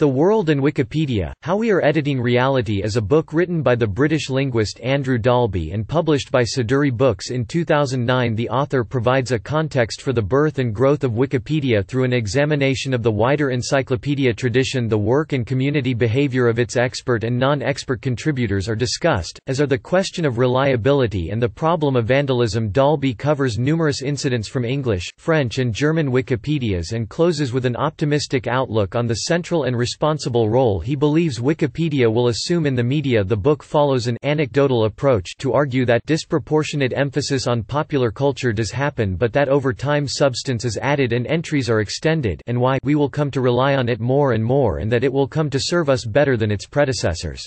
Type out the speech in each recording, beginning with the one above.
The World and Wikipedia, How We Are Editing Reality is a book written by the British linguist Andrew Dalby and published by Siduri Books in 2009 The author provides a context for the birth and growth of Wikipedia through an examination of the wider encyclopedia tradition the work and community behaviour of its expert and non-expert contributors are discussed, as are the question of reliability and the problem of vandalism. Dalby covers numerous incidents from English, French and German Wikipedias and closes with an optimistic outlook on the central and responsible role he believes Wikipedia will assume in the media the book follows an anecdotal approach to argue that disproportionate emphasis on popular culture does happen but that over time substance is added and entries are extended and why we will come to rely on it more and more and that it will come to serve us better than its predecessors.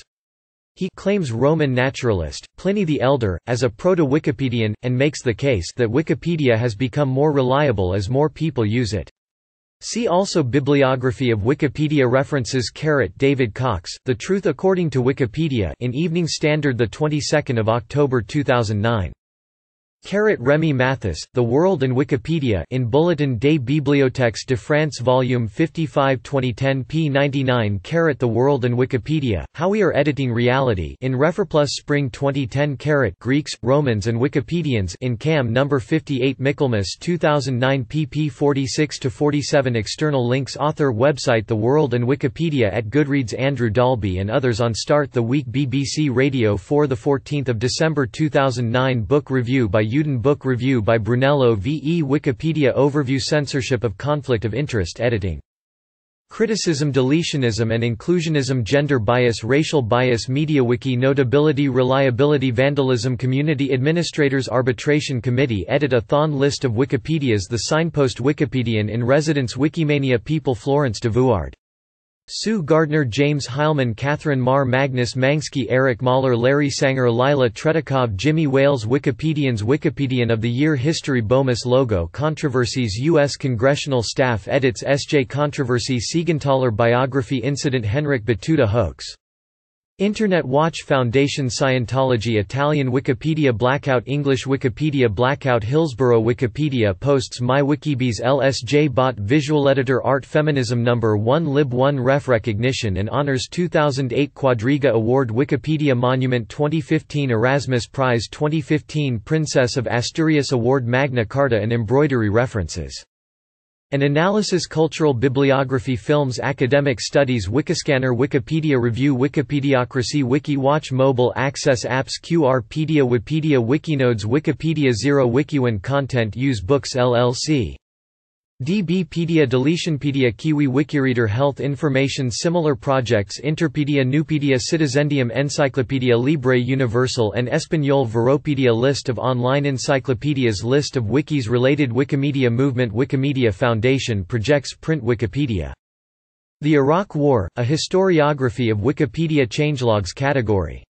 He claims Roman naturalist, Pliny the Elder, as a proto-Wikipedian, and makes the case that Wikipedia has become more reliable as more people use it. See also Bibliography of Wikipedia references Carrot David Cox, The Truth According to Wikipedia in Evening Standard the 22nd of October 2009. Rémi Mathis, The World and Wikipedia in Bulletin des Bibliothèques de France Volume 55 2010 p. 99 Carrot The World and Wikipedia, How We Are Editing Reality in Referplus Spring 2010 Carrot Greeks, Romans and Wikipedians in CAM No. 58 Michaelmas 2009 pp 46–47 External links Author Website The World and Wikipedia at Goodreads Andrew Dalby and others on Start the Week BBC Radio 4 14 December 2009 Book review by Uden Book Review by Brunello V. E. Wikipedia Overview Censorship of Conflict of Interest Editing Criticism Deletionism and Inclusionism Gender Bias Racial Bias MediaWiki Notability Reliability Vandalism Community Administrators Arbitration Committee Edit a Thon list of Wikipedias The Signpost Wikipedian in Residence Wikimania People Florence Devouard Sue Gardner James Heilman Katherine Maher Magnus Manske Erik Möller Larry Sanger Lila Tretikov Jimmy Wales Wikipedians Wikipedian of the Year History Bomis Logo Controversies U.S. Congressional Staff Edits Essjay Controversy Siegenthaler Biography Incident Henryk Batuta Hoax Internet Watch Foundation Scientology Italian Wikipedia Blackout English Wikipedia Blackout Hillsborough Wikipedia Posts MyWikiBiz LSJ Bot Visual Editor Art Feminism No. 1 Lib 1 Ref Recognition and Honors 2008 Quadriga Award Wikipedia Monument 2015 Erasmus Prize 2015 Princess of Asturias Award Magna Carta and Embroidery References an analysis Cultural bibliography Films Academic studies Wikiscanner Wikipedia Review Wikipediocracy WikiWatch Mobile Access Apps QRpedia Wikipedia Wikinodes Wikipedia Zero Wikiwand Content Use Books LLC DBpedia Deletionpedia Kiwi Wikireader Health Information Similar projects Interpedia Nupedia Citizendium Encyclopedia Libre Universal and Español Veropedia List of online encyclopedias List of wikis related Wikimedia Movement Wikimedia Foundation projects print Wikipedia. The Iraq War, a historiography of Wikipedia changelogs category